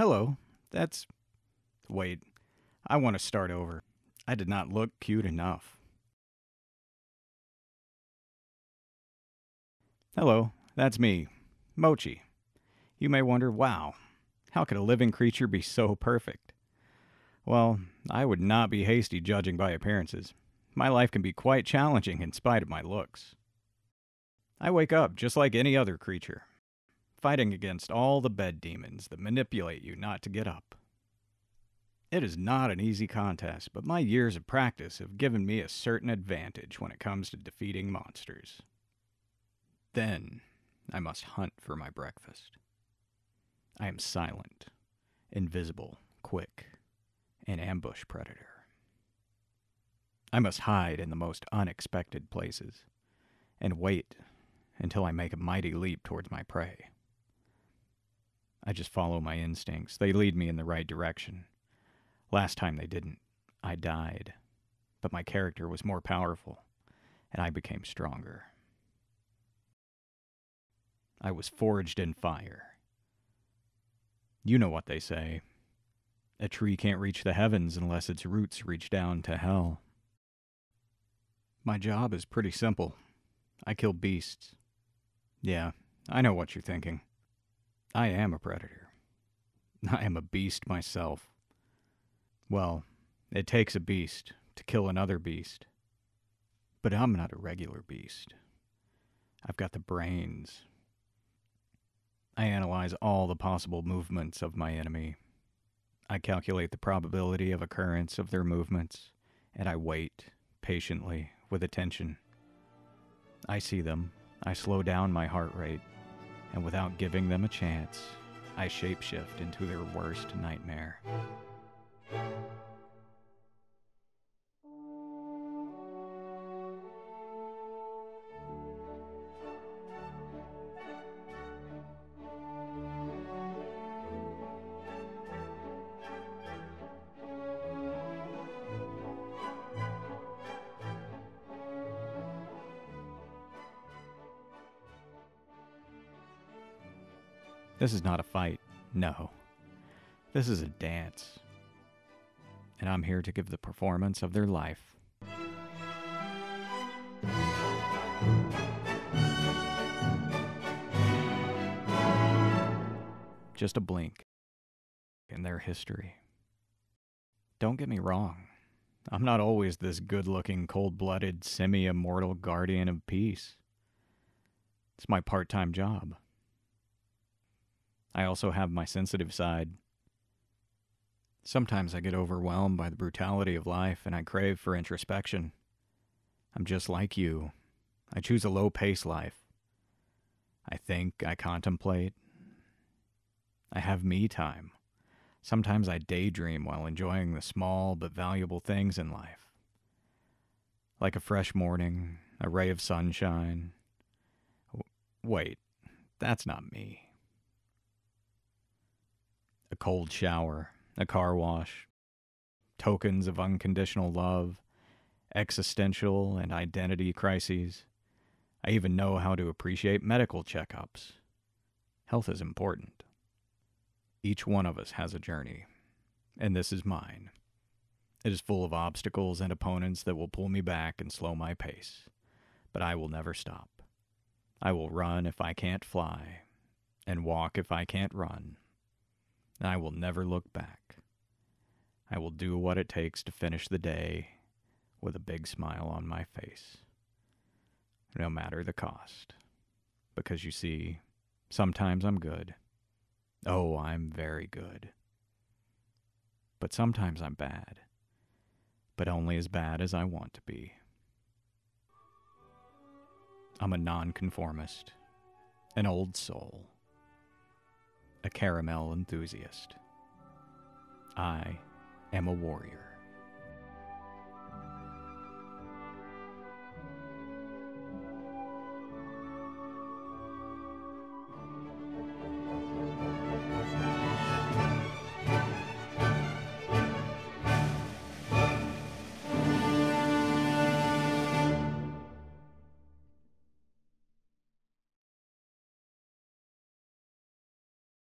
Hello. That's. Wait. I want to start over. I did not look cute enough. Hello. That's me, Mochi. You may wonder, wow, how could a living creature be so perfect? Well, I would not be hasty judging by appearances. My life can be quite challenging in spite of my looks. I wake up just like any other creature, fighting against all the bed demons that manipulate you not to get up. It is not an easy contest, but my years of practice have given me a certain advantage when it comes to defeating monsters. Then I must hunt for my breakfast. I am silent, invisible, quick, an ambush predator. I must hide in the most unexpected places and wait until I make a mighty leap towards my prey. I just follow my instincts. They lead me in the right direction. Last time they didn't. I died. But my character was more powerful, and I became stronger. I was forged in fire. You know what they say. A tree can't reach the heavens unless its roots reach down to hell. My job is pretty simple. I kill beasts. Yeah, I know what you're thinking. I am a predator. I am a beast myself. Well, it takes a beast to kill another beast. But I'm not a regular beast. I've got the brains. I analyze all the possible movements of my enemy. I calculate the probability of occurrence of their movements, and I wait patiently with attention. I see them, I slow down my heart rate, and without giving them a chance, I shapeshift into their worst nightmare. This is not a fight. No. This is a dance. And I'm here to give the performance of their life. Just a blink in their history. Don't get me wrong. I'm not always this good looking, cold blooded, semi immortal guardian of peace. It's my part time job. I also have my sensitive side. Sometimes I get overwhelmed by the brutality of life and I crave for introspection. I'm just like you. I choose a low pace life. I think, I contemplate. I have me time. Sometimes I daydream while enjoying the small but valuable things in life. Like a fresh morning, a ray of sunshine. W- wait, that's not me cold shower, a car wash, tokens of unconditional love, existential and identity crises. I even know how to appreciate medical checkups. Health is important. Each one of us has a journey, and this is mine. It is full of obstacles and opponents that will pull me back and slow my pace, but I will never stop. I will run if I can't fly, and walk if I can't run and I will never look back. I will do what it takes to finish the day with a big smile on my face, no matter the cost. Because you see, sometimes I'm good. Oh, I'm very good. But sometimes I'm bad, but only as bad as I want to be. I'm a nonconformist, an old soul a caramel enthusiast. I am a warrior.